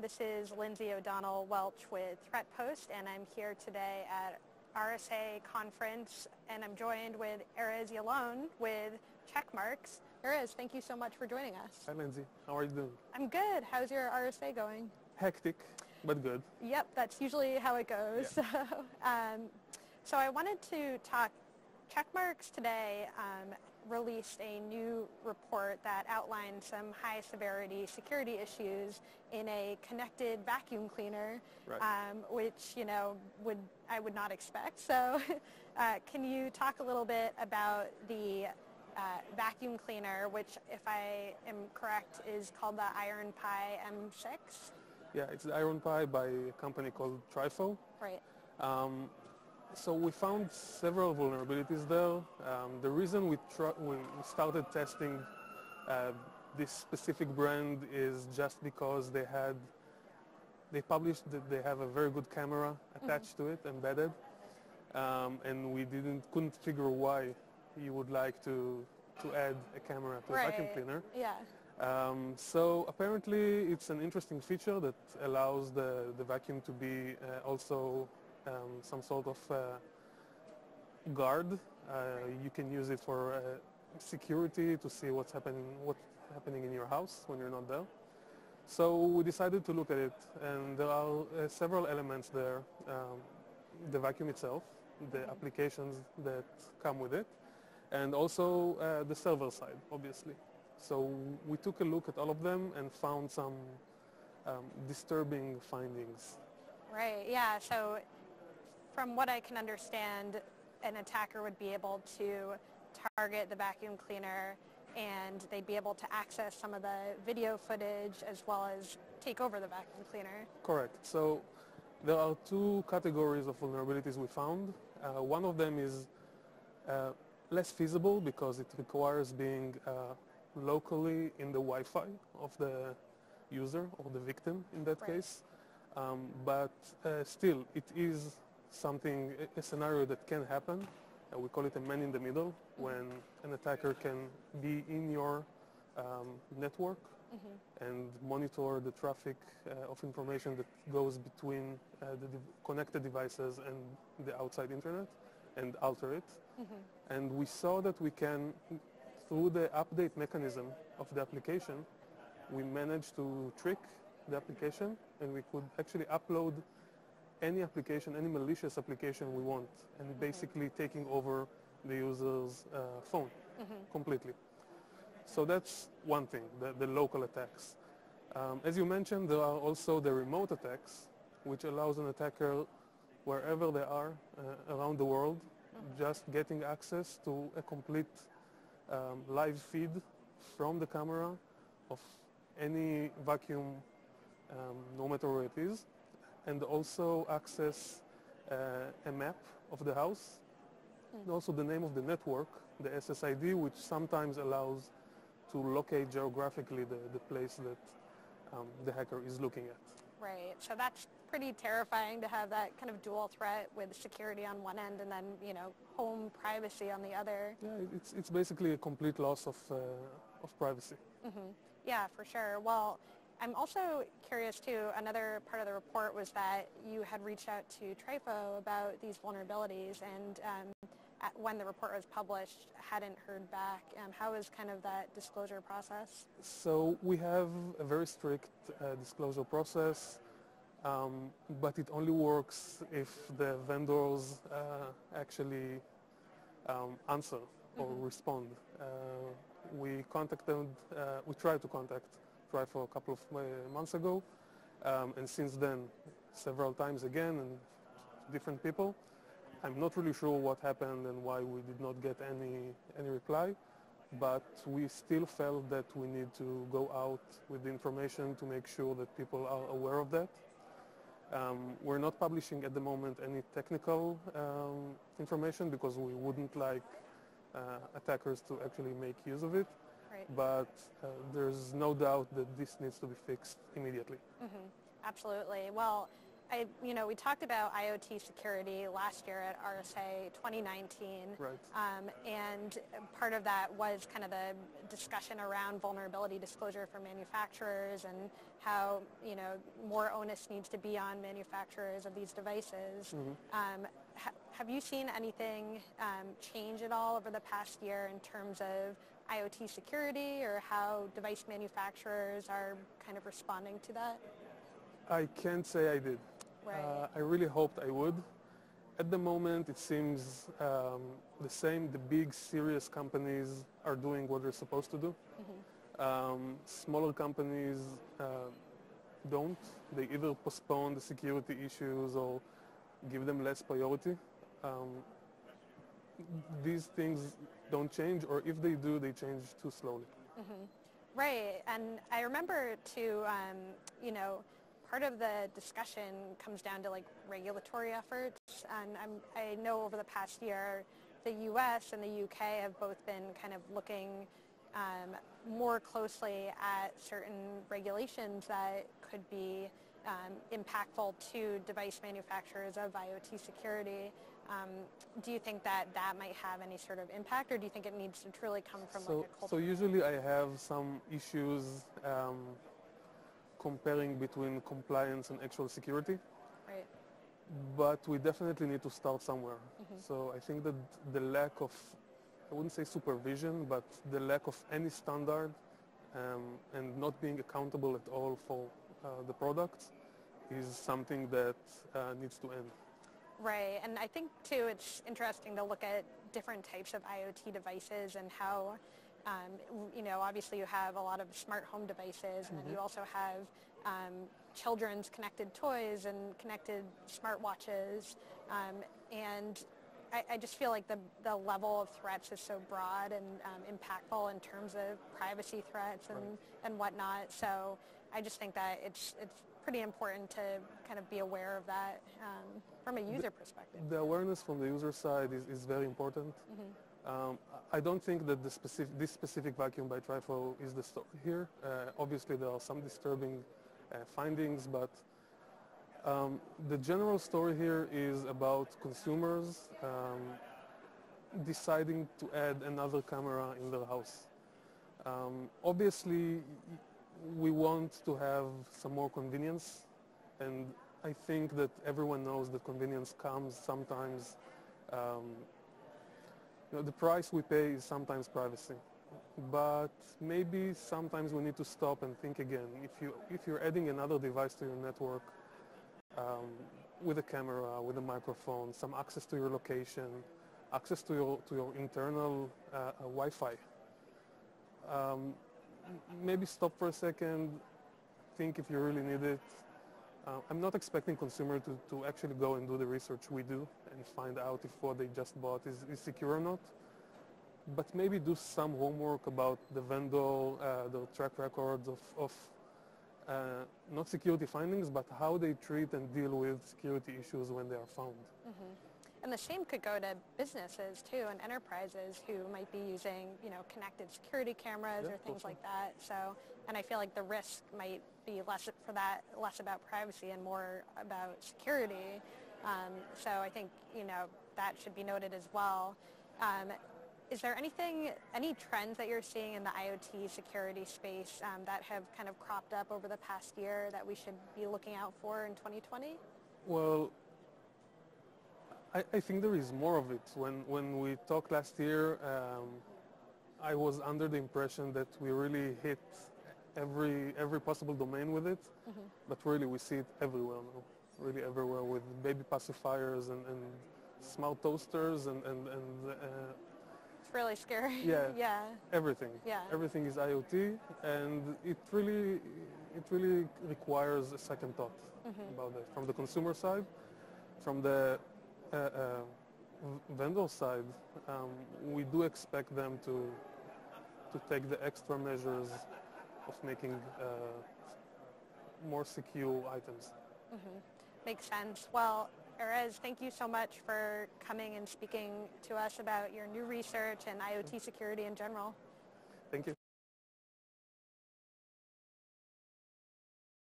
everyone. This is Lindsay O'Donnell Welch with ThreatPost, and I'm here today at RSA conference, and I'm joined with Erez Yalon with Checkmarx. Erez, thank you so much for joining us. Hi, Lindsay. How are you doing? I'm good. How's your RSA going? Hectic, but good. Yep, that's usually how it goes. Yeah. So, um, so I wanted to talk. Checkmarx today um, released a new report that outlined some high severity security issues in a connected vacuum cleaner, Right. um, which you know would I would not expect. So, uh, can you talk a little bit about the uh, vacuum cleaner, which, if I am correct, is called the Ironpie M6? Yeah, it's the Ironpie by a company called Trifo. Right. Um, so we found several vulnerabilities there. Um, the reason we, tr- we started testing uh, this specific brand is just because they had they published that they have a very good camera attached to it, embedded, um, and we didn't couldn't figure why you would like to to add a camera to a vacuum Right. cleaner. Yeah. Um, so apparently it's an interesting feature that allows the, the vacuum to be uh, also um, some sort of uh, guard. Uh, you can use it for uh, security to see what's happening, what's happening in your house when you're not there. So we decided to look at it and there are uh, several elements there. Um, the vacuum itself, the applications that come with it, and also uh, the server side, obviously. So we took a look at all of them and found some um, disturbing findings. Right, yeah. So from what I can understand, an attacker would be able to target the vacuum cleaner and they'd be able to access some of the video footage as well as take over the vacuum cleaner. Correct. So there are two categories of vulnerabilities we found. Uh, one of them is uh, less feasible because it requires being uh, locally in the Wi-Fi of the user or the victim in that Right. case. Um, but uh, still, it is something, a- scenario that can happen. Uh, we call it a man in the middle when an attacker can be in your um, network and monitor the traffic uh, of information that goes between uh, the dev- connected devices and the outside internet and alter it. And we saw that we can, through the update mechanism of the application, we managed to trick the application and we could actually upload any application, any malicious application we want and basically taking over the user's uh, phone completely. So that's one thing, the, the local attacks. Um, as you mentioned, there are also the remote attacks, which allows an attacker, wherever they are uh, around the world, just getting access to a complete um, live feed from the camera of any vacuum, um, no matter where it is, and also access uh, a map of the house, and also the name of the network, the SSID, which sometimes allows to locate geographically the, the place that um, the hacker is looking at. Right. So that's pretty terrifying to have that kind of dual threat with security on one end and then, you know, home privacy on the other. Yeah, it's, it's basically a complete loss of, uh, of privacy. Yeah, for sure. Well, I'm also curious too, another part of the report was that you had reached out to Trifo about these vulnerabilities and um, at, when the report was published, hadn't heard back. Um, how is kind of that disclosure process? So we have a very strict uh, disclosure process, um, but it only works if the vendors uh, actually um, answer or respond. Uh, we contacted, uh, we tried to contact Trifo a couple of uh, months ago, um, and since then several times again and different people. I'm not really sure what happened and why we did not get any any reply, but we still felt that we need to go out with the information to make sure that people are aware of that. Um, we're not publishing at the moment any technical um, information because we wouldn't like uh, attackers to actually make use of it, Right. but uh, there's no doubt that this needs to be fixed immediately. Absolutely. Well, I, you know, we talked about IoT security last year at RSA 2019. Right. Um, and part of that was kind of the discussion around vulnerability disclosure for manufacturers and how, you know, more onus needs to be on manufacturers of these devices. Mm-hmm. Um, have you seen anything um, change at all over the past year in terms of IoT security or how device manufacturers are kind of responding to that? I can't say I did. Right. Uh, I really hoped I would. At the moment, it seems um, the same. The big, serious companies are doing what they're supposed to do. Um, smaller companies uh, don't. They either postpone the security issues or give them less priority. Um, these things don't change, or if they do, they change too slowly. Right, and I remember too, um, you know, part of the discussion comes down to like regulatory efforts, and I'm, I know over the past year, the U.S. and the U.K. have both been kind of looking um, more closely at certain regulations that could be um, impactful to device manufacturers of IoT security. Um, do you think that that might have any sort of impact, or do you think it needs to truly come from So, like a so usually I have some issues um, comparing between compliance and actual security. right. but we definitely need to start somewhere. Mm-hmm. So I think that the lack of, I wouldn't say supervision, but the lack of any standard um, and not being accountable at all for the products is something that uh, needs to end. Right, and I think too it's interesting to look at different types of IoT devices and how, um, you know, obviously you have a lot of smart home devices and then you also have um, children's connected toys and connected smartwatches. Um, and I, I just feel like the, the level of threats is so broad and um, impactful in terms of privacy threats and, and whatnot. So I just think that it's, it's pretty important to kind of be aware of that um, from a user perspective. The awareness from the user side is, is very important. Um, I don't think that the specific, this specific vacuum by Trifo is the story here. Uh, obviously, there are some disturbing uh, findings, but um, the general story here is about consumers um, deciding to add another camera in their house. Um, obviously, we want to have some more convenience, and I think that everyone knows that convenience comes sometimes um, you know, the price we pay is sometimes privacy. But maybe sometimes we need to stop and think again. If, you, if you're adding another device to your network um, with a camera, with a microphone, some access to your location, access to your, to your internal uh, uh, Wi-Fi, um, maybe stop for a second, think if you really need it. Uh, I'm not expecting consumer to, to actually go and do the research we do and find out if what they just bought is, is secure or not. But maybe do some homework about the vendor, uh, the track records of, of uh, not security findings, but how they treat and deal with security issues when they are found. And the same could go to businesses too and enterprises who might be using, you know, connected security cameras Yeah, or things like that. So, and I feel like the risk might be less for that, less about privacy and more about security. Um, so I think, you know, that should be noted as well. Um, is there anything, any trends that you're seeing in the IoT security space um, that have kind of cropped up over the past year that we should be looking out for in 2020? Well, I, I think there is more of it. When, when we talked last year, um, I was under the impression that we really hit every, every possible domain with it, but really we see it everywhere now, really everywhere with baby pacifiers and, and smart toasters and, and, and uh, It's really scary. Yeah. yeah. everything. Yeah. Everything is IoT, and it really, it really requires a second thought about that from the consumer side, from the uh, uh, vendor side. Um, we do expect them to to take the extra measures of making uh, more secure items. Makes sense. Well, Erez, thank you so much for coming and speaking to us about your new research and IoT security in general.